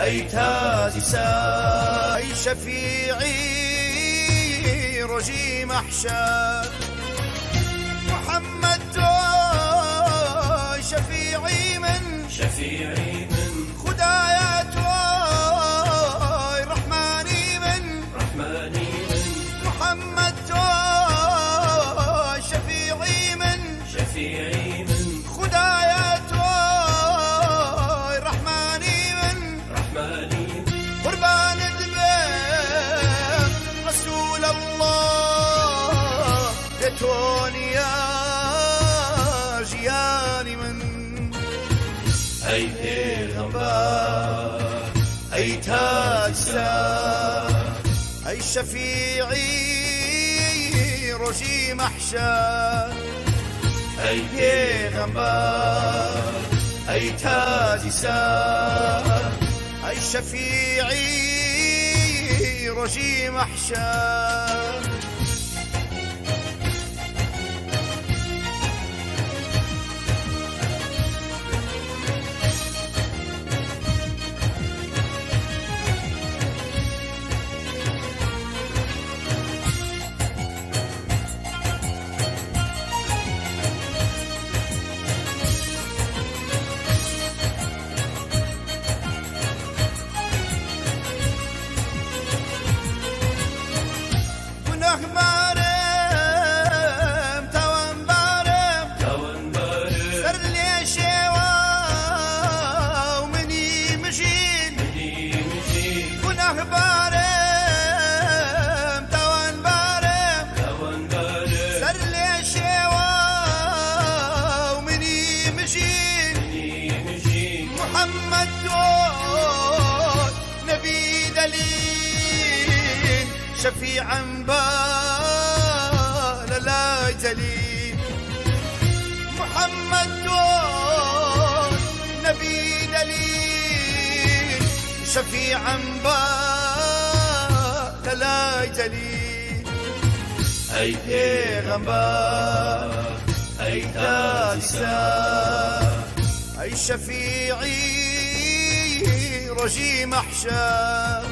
ای تازی سر ای شفیعی رجی محشر. محمد تو شفیعی من شفيعي من خدایا تو رحمانی من رحماني من محمد شفیعی من. شفيعي أي پیغمبر أي تاج سار أي شفيعي رجي محشر. أي پیغمبر أي تاج شفيعي رجي محشر. محمد دون نبي دليل شفيعا بال لا جليل محمد دون نبي دليل شفيعا بال لا جليل أي پیغمبر أي تاج أي شفيعي رجي محشر.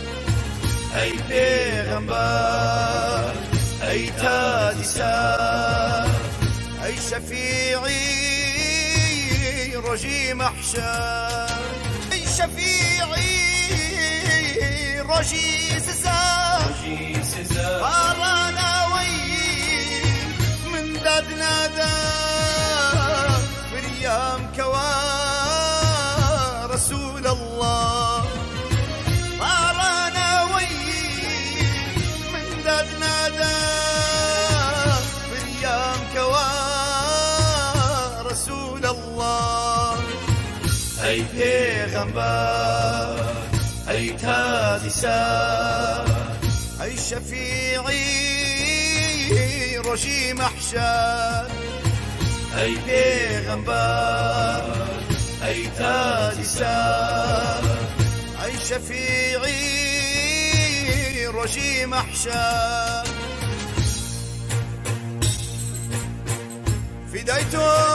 أي پیغمبر أي تاج سار أي شفيعي رجي محشر. أي شفيعي رجي سزا قارانا وي من داد نادى أي پیغمبر أي تاج سار أي شفيعي رجي محشر أي پیغمبر أي تاج تاج سار أي شفيعي رجي محشر فديتم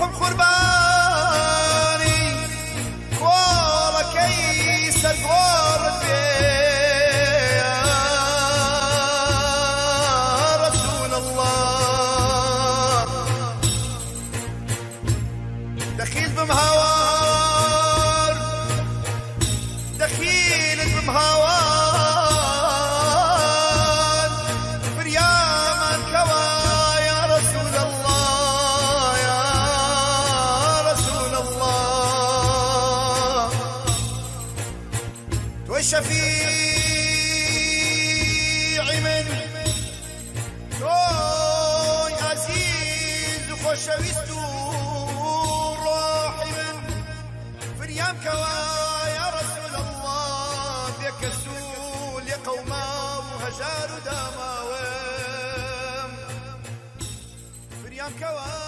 روحهم قرباني. خولا كيسر فوض يا رسول الله. دخيل بمهوار. دخيل بمهوار. شفیع من توی عزيز خوش ويستو و من فریام کوا رسول الله بک يا قوما وهجار داما وام فريام كوا